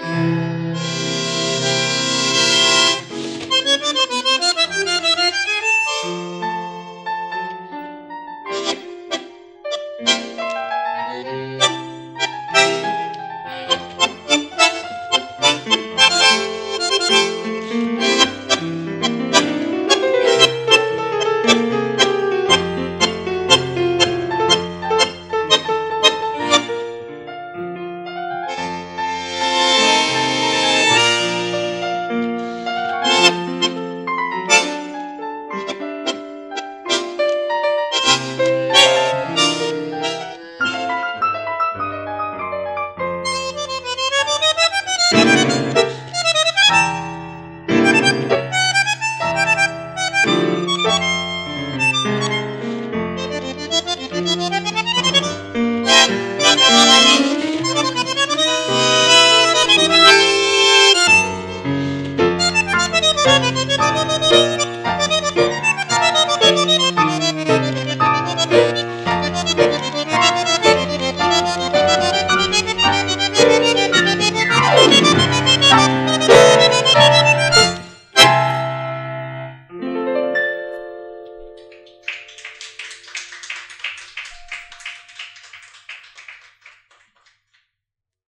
Música